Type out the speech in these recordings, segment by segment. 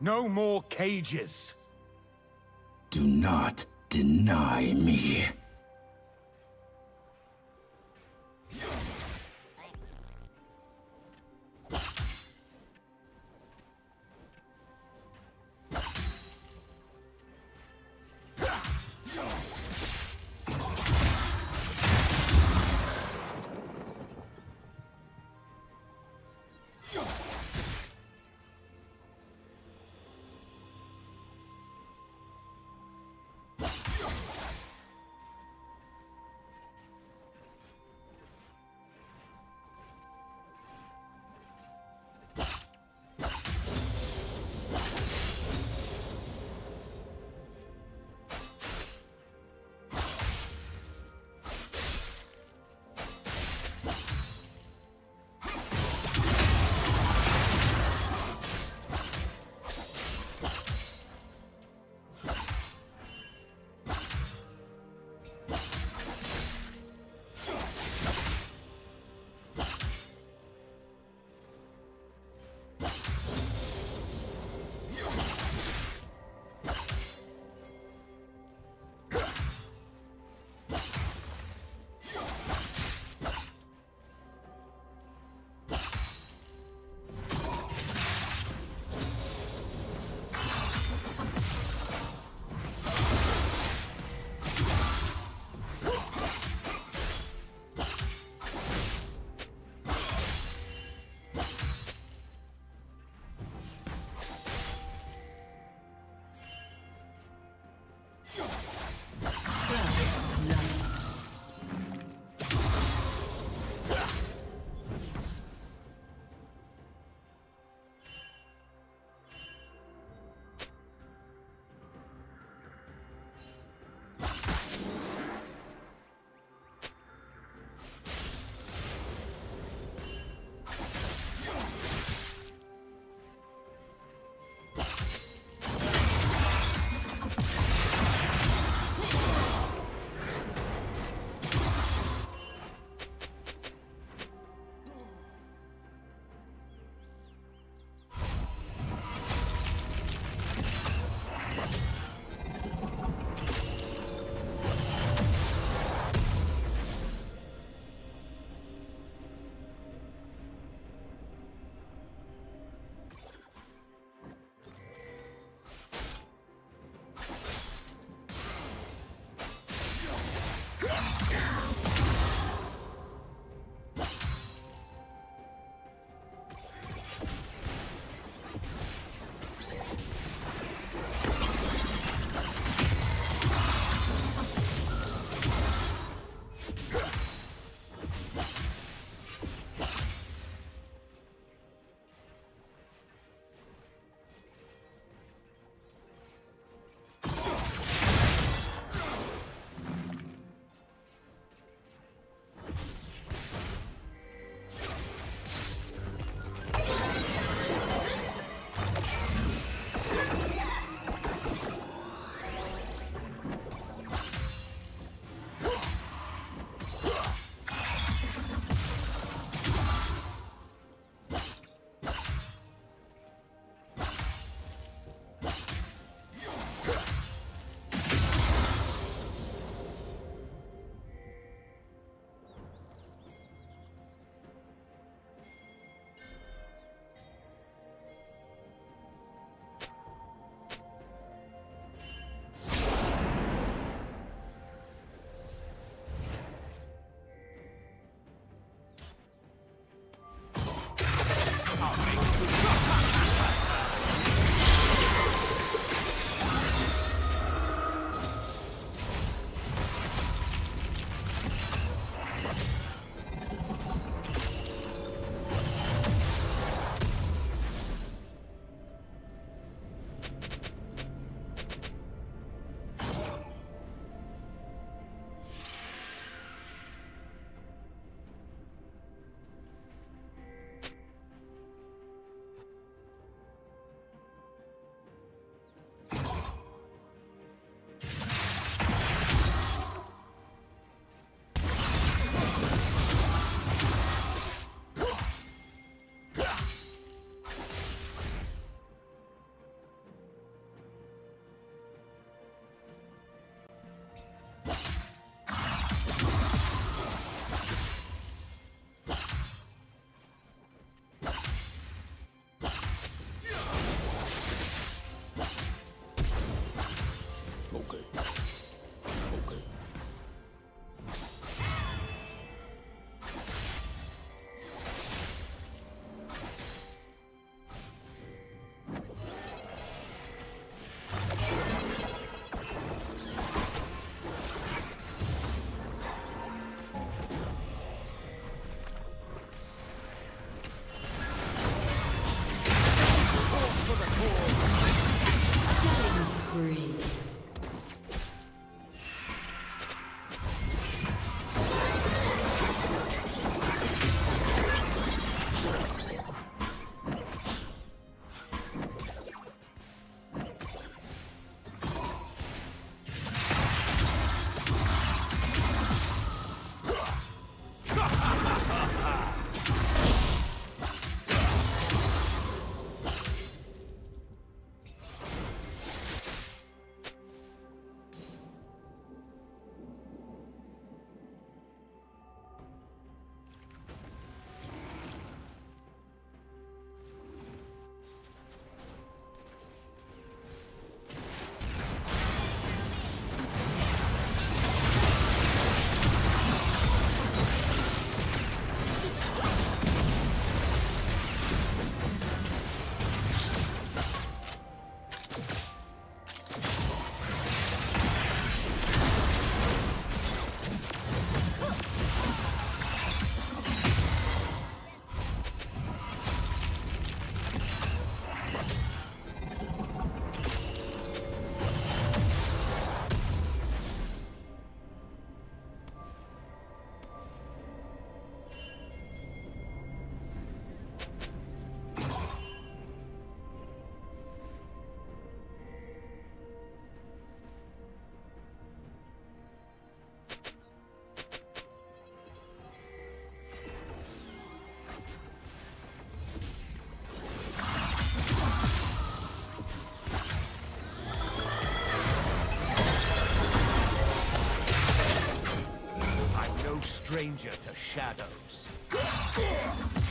No more cages. Do not deny me. Stranger to shadows.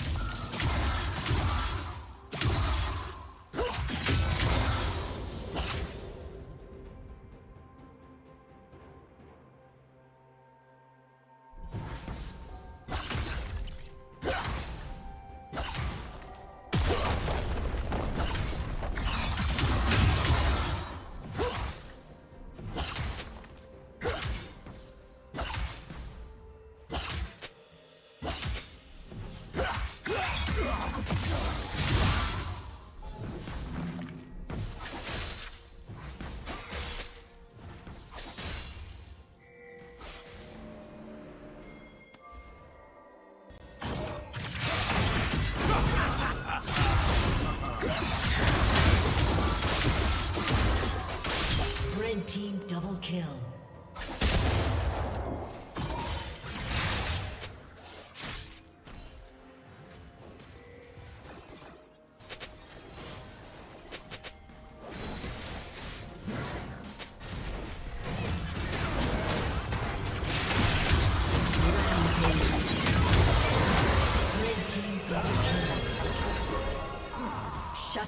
Red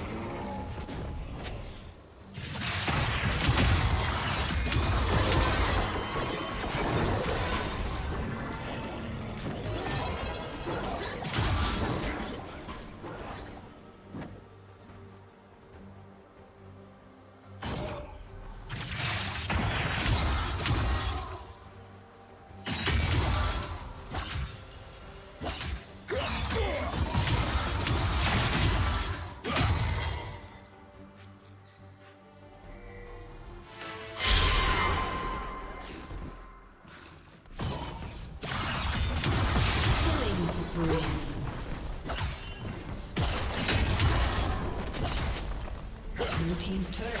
team's turret